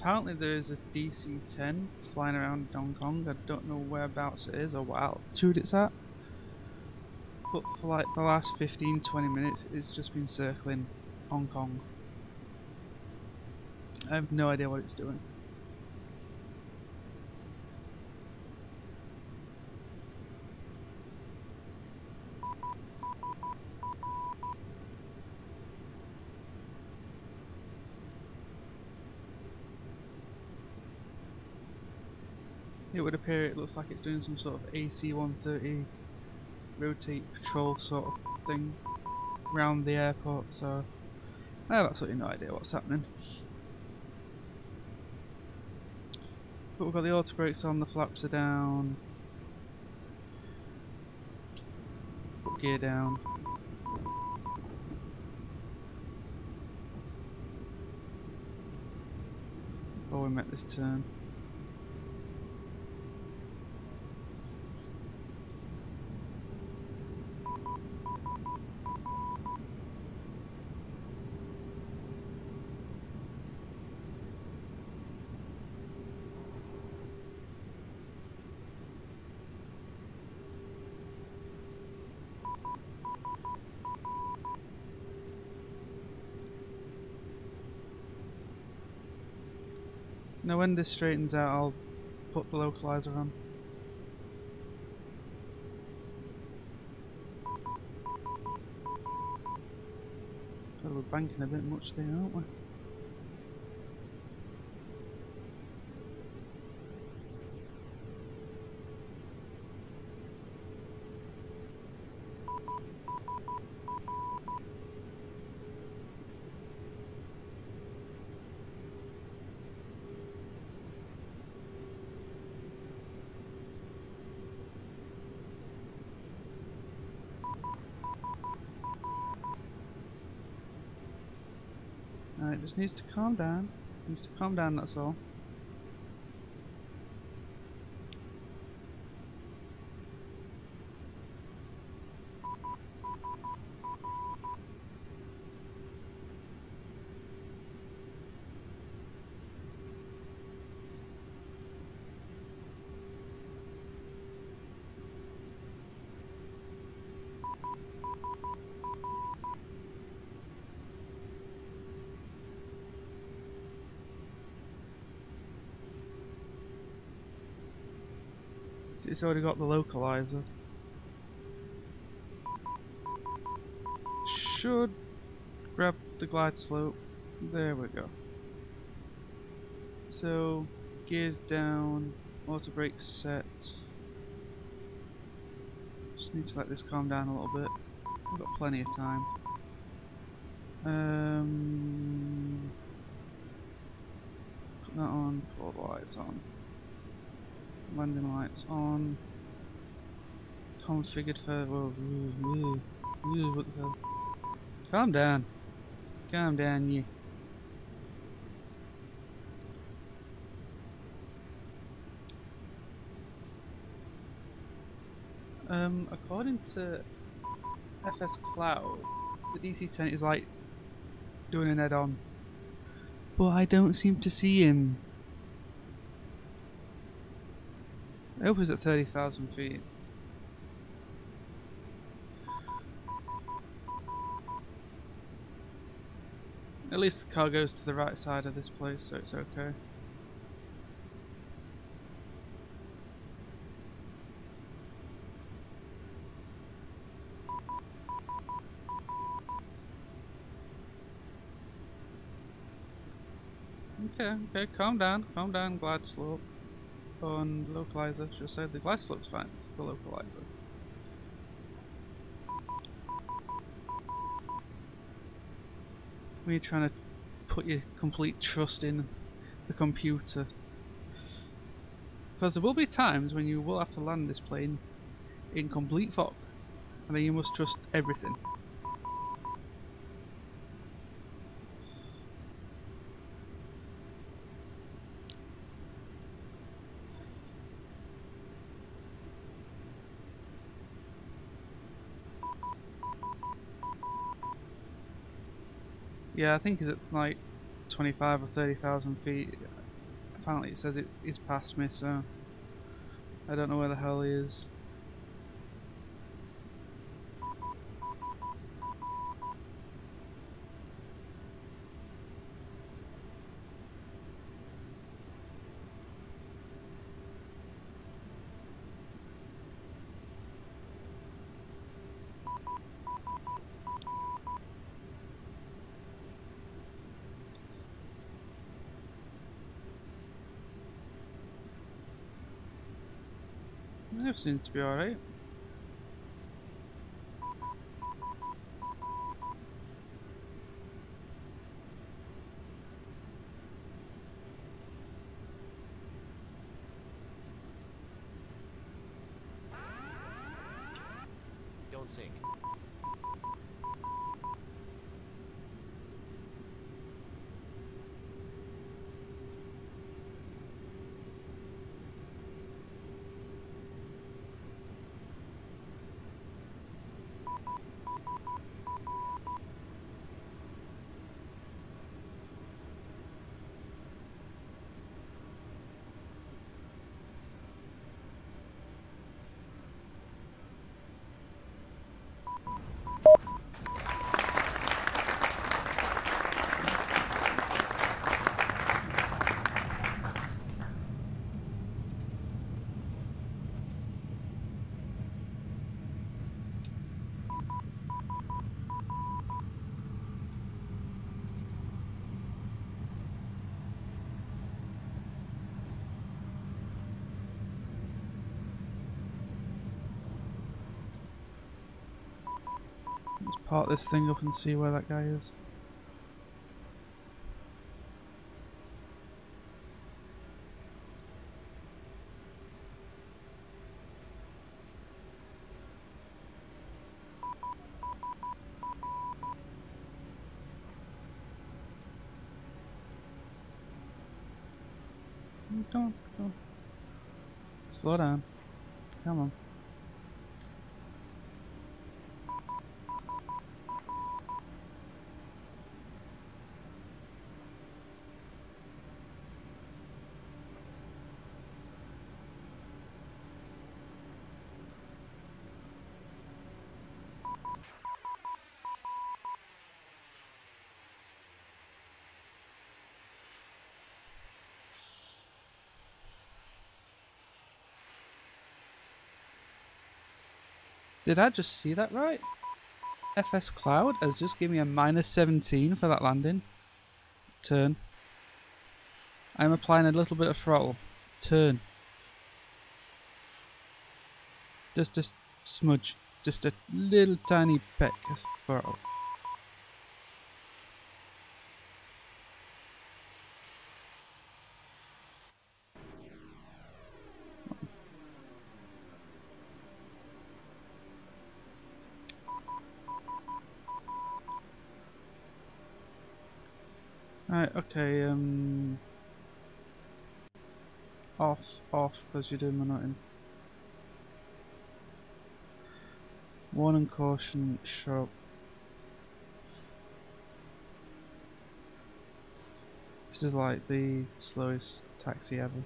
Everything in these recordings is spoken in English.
apparently there is a DC-10 flying around Hong Kong. I don't know whereabouts it is or what altitude it's at. But for like the last 15-20 minutes, it's just been circling Hong Kong. I have no idea what it's doing. It would appear it looks like it's doing some sort of AC-130 rotate patrol sort of thing around the airport, so I have absolutely no idea what's happening. But we've got the auto brakes on, the flaps are down. Gear down. Before we make this turn. Now when this straightens out I'll put the localizer on. We're banking a bit much there, aren't we? Uh, Alright, just needs to calm down. Needs to calm down, that's all. It's already got the localizer. Should grab the glide slope. There we go. So, gears down, auto brakes set. Just need to let this calm down a little bit. We've got plenty of time. Um, put that on, put all the lights on landing lights on. Configured for. Whoa, what the hell? Calm down. Calm down, you. Um, according to FS Cloud, the DC-10 is like doing an head-on, but I don't seem to see him. I hope it's at 30,000 feet. At least the car goes to the right side of this place, so it's okay. Okay, okay, calm down, calm down, glide slope on the localizer. I say the glass looks fine, it's the localizer. You're trying to put your complete trust in the computer. Because there will be times when you will have to land this plane in complete fog. And then you must trust everything. Yeah, I think he's at like 25 or 30,000 feet. apparently it says it is past me, so I don't know where the hell he is. It seems to be alright. Don't sink. Let's part this thing up and see where that guy is. Don't, don't. Slow down. Come on. Did I just see that right? FS Cloud has just given me a minus 17 for that landing. Turn. I'm applying a little bit of throttle. Turn. Just a smudge. Just a little tiny peck of throttle. Right, okay, um... Off, off, because you're doing my nothing. Warning, caution, sharp. This is like the slowest taxi ever.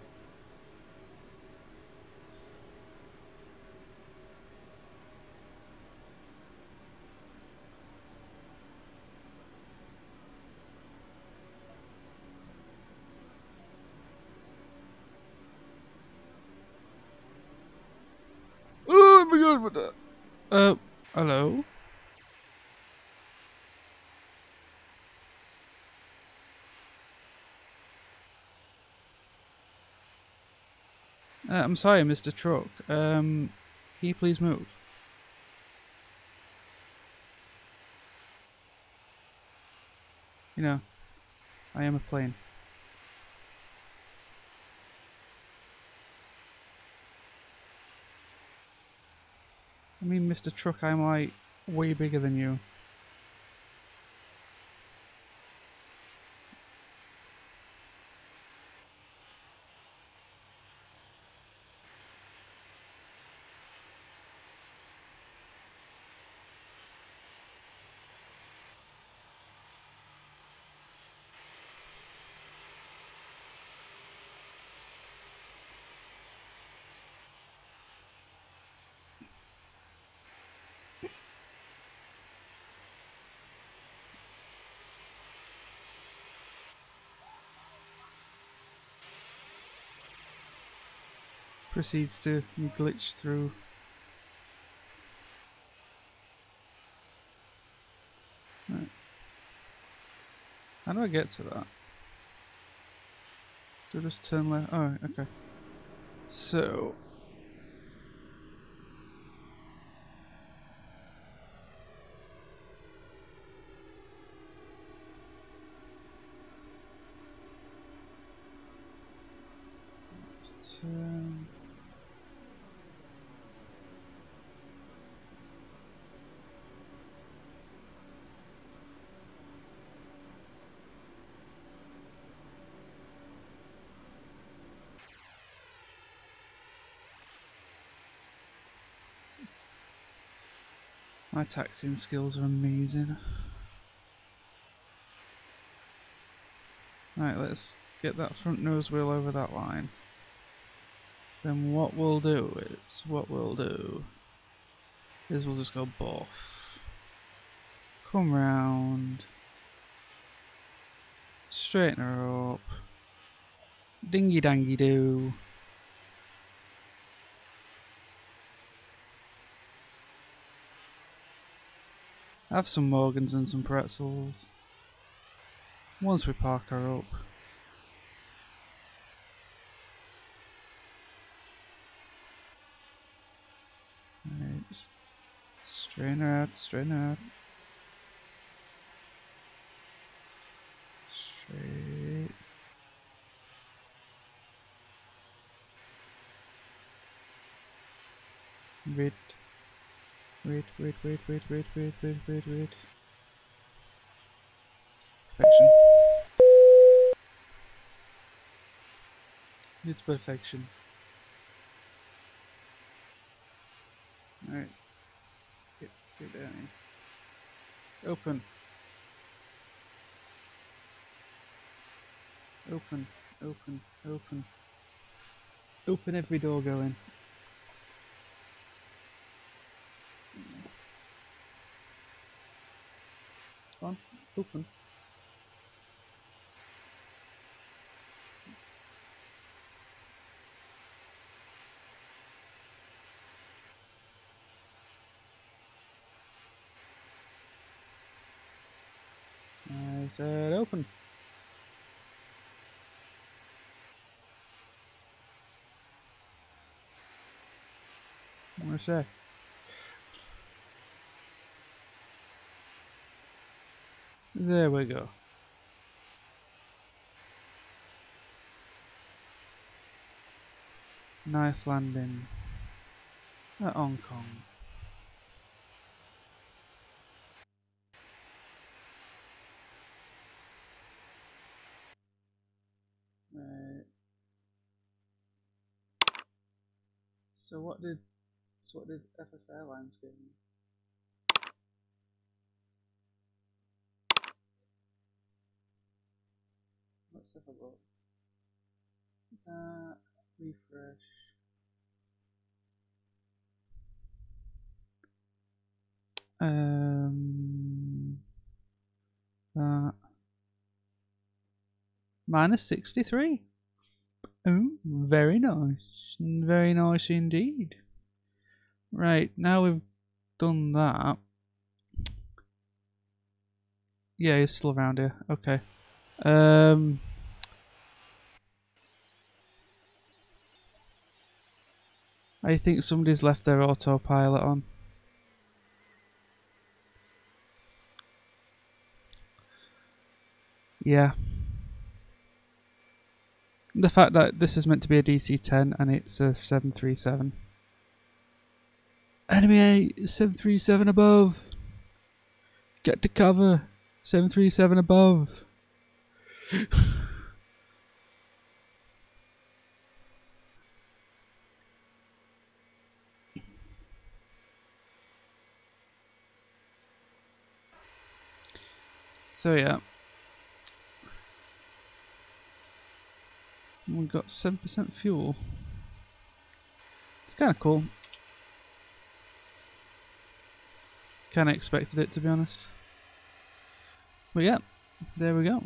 The? Uh, hello? Uh, I'm sorry, Mr. Truck. Um, can you please move? You know, I am a plane. I mean, Mr. Truck, I'm like way bigger than you. Proceeds to glitch through. Right. How do I get to that? Do I just turn left? Oh, okay. So. Let's turn. My taxiing skills are amazing. Right, let's get that front nose wheel over that line. Then what we'll do is, what we'll do is we'll just go boff. Come round. Straighten her up. Dingy dangy doo. Have some Morgans and some pretzels. Once we park her up. Right. Straighten her out, straighten her out. Straight. Wait. Wait, wait, wait, wait, wait, wait, wait, wait, wait. Perfection. It's perfection. Alright. Get, get down here. Open. Open, open, open. Open every door going. one, open. I said open. One sec. There we go. Nice landing at Hong Kong. So what did so what did FS Airlines give me? Uh, refresh. Um, that minus 63. Oh, very nice. Very nice indeed. Right, now we've done that. Yeah, he's still around here. Okay. Um, I think somebody's left their autopilot on. Yeah. The fact that this is meant to be a DC-10 and it's a 737. Enemy 737 above! Get to cover! 737 above! So yeah. We've got 7% fuel. It's kind of cool. Kind of expected it to be honest. But yeah, there we go.